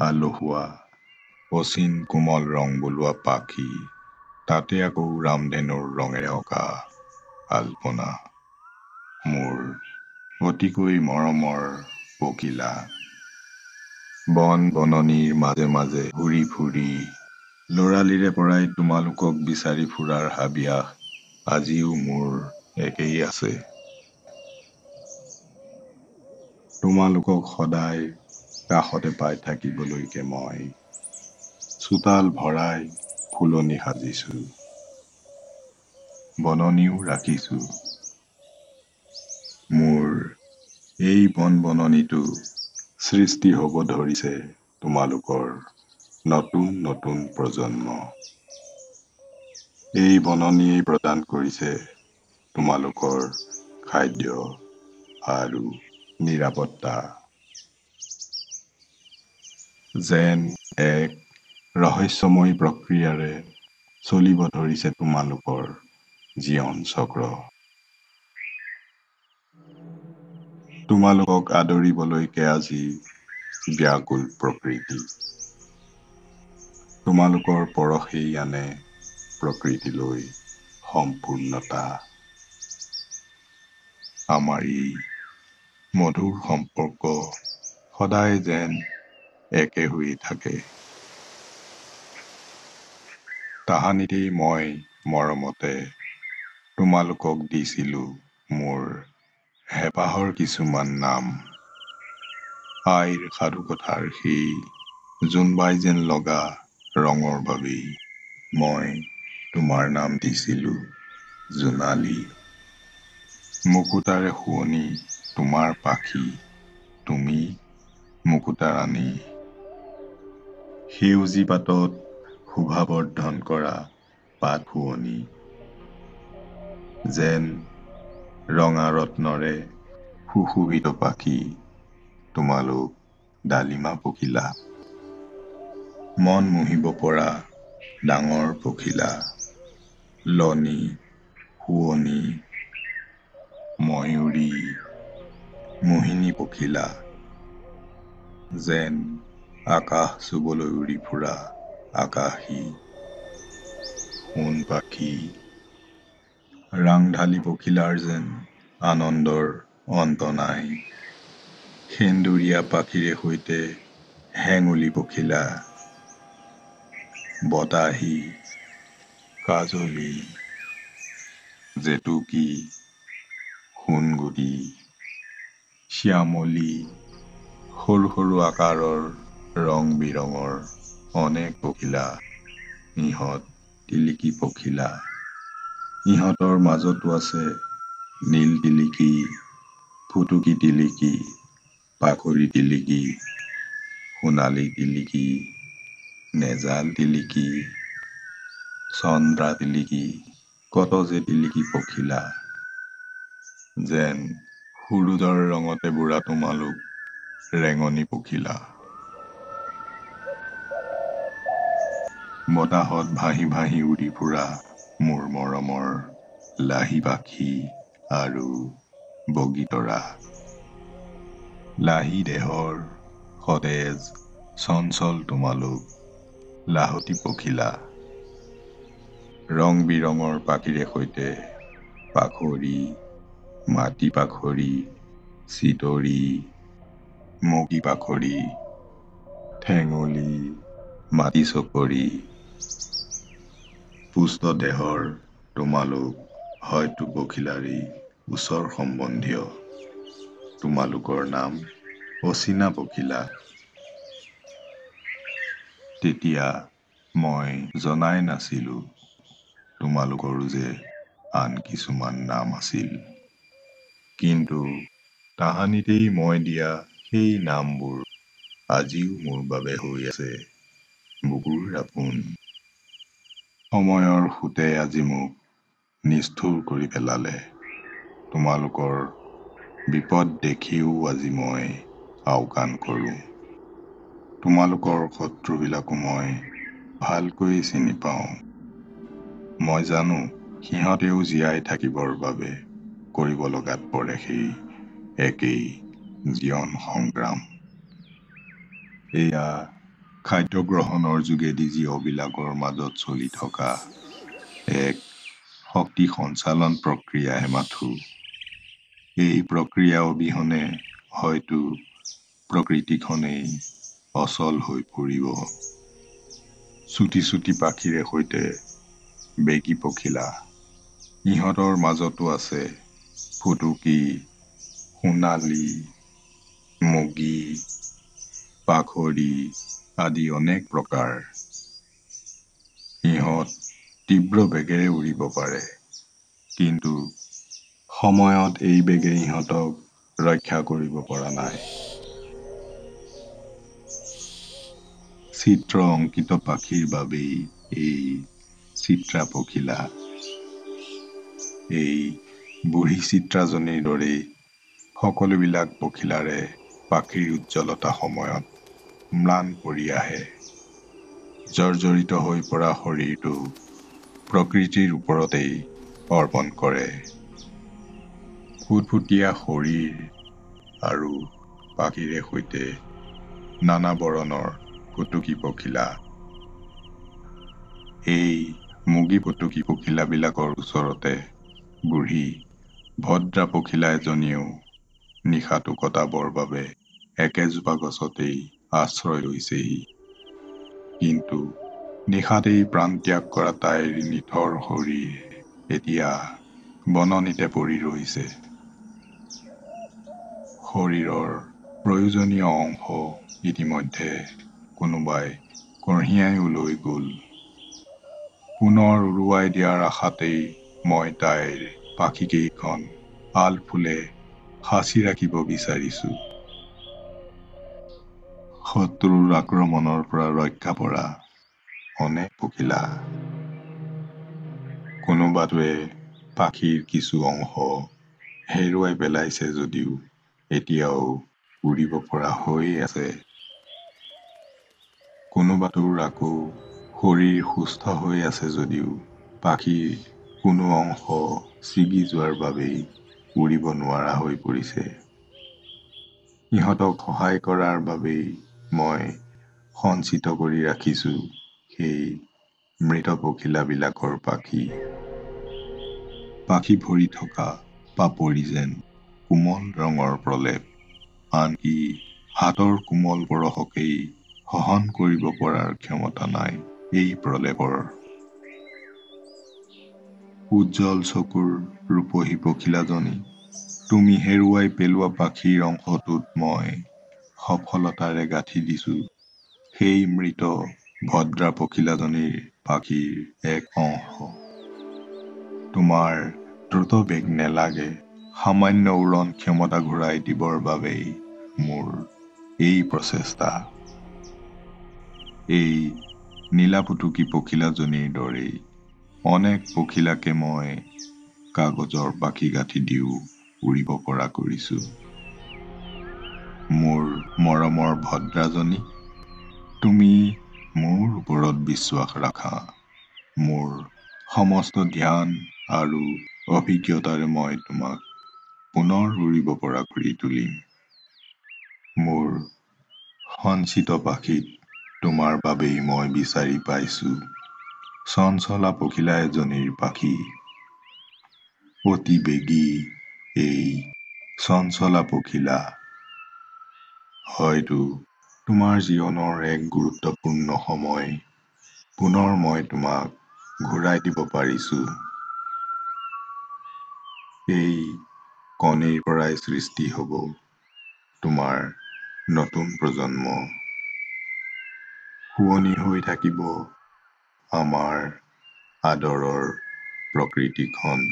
আলসুৱা অচিন কোমল ৰং বোলোৱা পাখি তাতে আকৌ ৰামধেনুৰ ৰঙেৰে অঁকা আলপনা। মোৰ অতিকৈ মৰমৰ পখিলা। বন বননিৰ মাজে মাজে ঘূৰি ফুৰি লৰালিৰে পৰাই তোমালোকক বিচাৰি ফুৰাৰ হাবিয়াস আজিও মোৰ একেই আছে। তোমালোকক সদায় কাষতে পাই থাকিবলৈকে মই। চোতাল ভৰাই ফুলনি সাজিছো। বননিও ৰাখিছো। মোৰ এই বন বননিতো সৃষ্টি হ'ব ধৰিছে তোমালোকৰ নতুন নতুন প্ৰজন্ম। এই বননিয়েই প্ৰদান কৰিছে তোমালোকৰ খাদ্য আৰু নিৰাপত্তা। যেন এক ৰহস্যময় প্ৰক্ৰিয়াৰে চলিব ধৰিছে তোমালোকৰ জীৱন চক্ৰ। তোমালোকক আদৰিবলৈকে আজি ব্যাকুল প্ৰকৃতি। তোমালোকৰ পৰশেই আনে প্ৰকৃতিলৈ সম্পূৰ্ণতা। আমাৰ এই মধুৰ সম্পৰ্ক সদায় যেন একে হৈয়ে থাকে তাহানিতেই মই মৰমতে তোমালোকক দিছিলো মোৰ হেঁপাহৰ কিছুমান নাম আইৰ সাধুকথাৰ সেই জোনবাই যেন লগা ৰঙৰ বাবেই মই তোমাৰ নাম দিছিলো জোনালী মুকুতাৰে শুৱনি তোমাৰ পাখি তুমি মুকুতাৰাণী সেউজী পাতত শোভাবৰ্ধন কৰা পাত শুৱনি। যেন ৰঙা ৰত্নৰে সুশোভিত পাখি তোমালোক ডালিমা পখিলা। মন মোহিব পৰা ডাঙৰ পখিলা। লনী শুৱনি ময়ূৰী মোহিনী পখিলা। যেন আকাশ চুবলৈ উৰি ফুৰা আকাশী সোণ পাখি ৰাংঢালী পখিলাৰ যেন আনন্দৰ অন্ত নাই। সেন্দুৰীয়া পাখিৰে সৈতে হেঙুলী পখিলা বতাহী কাজলী জেতুকী সোণগুটি শ্যামলী সৰু সৰু আকাৰৰ ৰং বিৰঙৰ অনেক পখিলা ইহঁত টিলিকি পখিলা। ইহঁতৰ মাজতো আছে নীল টিলিকি ফুটুকী টিলিকি পাখৰি টিলিকি সোণালী টিলিকি নেজাল টিলিকি চন্দ্ৰা টিলিকি কত যে টিলিকি পখিলা। যেন সূৰুজৰ ৰঙতে বুঢ়া তোমালোক ৰেঙনি পখিলা। বতাহত ভাঁহি ভাঁহি উৰি ফুৰা মোৰ মৰমৰ লাহি পাখি আৰু বগীতৰা লাহি দেহৰ সতেজ চঞ্চল তোমালোক লাহতী পখিলা। ৰং বিৰঙৰ পাখিৰে সৈতে পাখৰি মাটি পাখৰি চিতৰি মগী পাখৰি ঠেঙুলি মাটি চকৰি পুষ্ট দেহৰ তোমালোক হয়তো পখিলাৰেই ওচৰ সম্বন্ধীয়। তোমালোকৰ নাম অচিনা পখিলা তেতিয়া মই জনাই নাছিলো তোমালোকৰো যে আন কিছুমান নাম আছিল। কিন্তু তাহানিতেই মই দিয়া সেই নামবোৰ আজিও মোৰ বাবে হৈ আছে। বুকুৰ আপোন সময়ৰ সোঁতে আজি মোক নিষ্ঠুৰ কৰি পেলালে। তোমালোকৰ বিপদ দেখিও আজি মই আওকাণ কৰোঁ। তোমালোকৰ শত্ৰুবিলাকো মই ভালকৈ চিনি পাওঁ। মই জানো সিহঁতেও জীয়াই থাকিবৰ বাবে কৰিব লগাত পৰে সেই একেই জীৱন সংগ্ৰাম। এয়া খাদ্য গ্ৰহণৰ যোগেদি জীৱবিলাকৰ মাজত চলি থকা এক শক্তি সঞ্চালন প্ৰক্ৰিয়াহে মাথো। এই প্ৰক্ৰিয়া অবিহনে হয়তো প্ৰকৃতিখনেই অচল হৈ পৰিব। চুটি চুটি পাখিৰে সৈতে বেগী পখিলা। ইহঁতৰ মাজতো আছে ফুটুকী সোণালী মুগী পাখৰি আদি অনেক প্ৰকাৰ। ইহঁত তীব্ৰ বেগেৰে উৰিব পাৰে। কিন্তু সময়ত এই বেগে ইহঁতক ৰক্ষা কৰিব পৰা নাই। চিত্ৰ অংকিত পাখিৰ বাবেই এই চিত্ৰা পখিলা। এই বুঢ়ী চিত্ৰাজনীৰ দৰেই সকলোবিলাক পখিলাৰে পাখিৰ উজ্জ্বলতা সময়ত ম্লান পৰি আহে। জৰ্জৰিত হৈ পৰা শৰীৰটো প্ৰকৃতিৰ ওপৰতেই অৰ্পণ কৰে। ফুটফুটীয়া শৰীৰ আৰু পাখিৰে সৈতে নানা বৰণৰ ফুটুকী পখিলা। এই মুগী ফুটুকী পখিলাবিলাকৰ ওচৰতে বুঢ়ী ভদ্ৰা পখিলা এজনীয়েও নিশাটো কটাবৰ বাবে একেজোপা গছতেই আশ্ৰয় লৈছেহি। কিন্তু নিশাতেই প্ৰাণত্যাগ কৰা তাইৰ নিথৰ শৰীৰ এতিয়া বননিতে পৰি ৰৈছে। শৰীৰৰ প্ৰয়োজনীয় অংশ ইতিমধ্যে কোনোবাই কঢ়িয়াইও লৈ গ'ল। পুনৰ উৰুৱাই দিয়াৰ আশাতেই মই তাইৰ পাখিকেইখন আলফুলে সাঁচি ৰাখিব বিচাৰিছো। শত্ৰুৰ আক্ৰমণৰ পৰা ৰক্ষা পৰা অনেক পখিলা। কোনোবাটোৱে পাখিৰ কিছু অংশ হেৰুৱাই পেলাইছে যদিও এতিয়াও উৰিব পৰা হৈ আছে। কোনোবাটোৰ আকৌ শৰীৰ সুস্থ হৈ আছে যদিও পাখিৰ কোনো অংশ ছিগি যোৱাৰ বাবেই উৰিব নোৱাৰা হৈ পৰিছে। ইহঁতক সহায় কৰাৰ বাবেই মই সঞ্চিত কৰি ৰাখিছোঁ সেই মৃত পখিলাবিলাকৰ পাখি। পাখি ভৰি থকা পাপৰি যেন কোমল ৰঙৰ প্ৰলেপ আনকি হাতৰ কোমল পৰশকেই সহন কৰিব পৰাৰ ক্ষমতা নাই এই প্ৰলেপৰ। উজ্জ্বল চকুৰ ৰূপহী পখিলাজনী তুমি হেৰুৱাই পেলোৱা পাখিৰ অংশটোত মই সফলতাৰে গাঁঠি দিছো। সেই মৃত ভদ্ৰা পখিলাজনীৰ পাখিৰ এক অংশ। তোমাৰ দ্ৰুত বেগ নেলাগে। সামান্য উৰণ ক্ষমতা ঘূৰাই দিবৰ বাবেই মোৰ এই প্ৰচেষ্টা। এই নীলাপুটুকী পখিলাজনীৰ দৰেই অনেক পখিলাকে মই কাগজৰ পাখি গাঁঠি দিও উৰিব পৰা কৰিছো। মোৰ মৰমৰ ভদ্ৰাজনী তুমি মোৰ ওপৰত বিশ্বাস ৰাখা। মোৰ সমস্ত ধ্যান আৰু অভিজ্ঞতাৰে মই তোমাক পুনৰ উৰিব পৰা কৰি তুলিম। মোৰ সঞ্চিত পাখিত তোমাৰ বাবেই মই বিচাৰি পাইছো চঞ্চলা পখিলা এজনীৰ পাখি। অতি বেগী এই চঞ্চলা পখিলা হয়তো তোমাৰ জীৱনৰ এক গুৰুত্বপূৰ্ণ সময়। পুনৰ মই তোমাক ঘূৰাই দিব পাৰিছো। এই কণীৰ পৰাই সৃষ্টি হ'ব তোমাৰ নতুন প্ৰজন্ম। শুৱনি হৈ থাকিব আমাৰ আদৰৰ প্ৰকৃতিখন।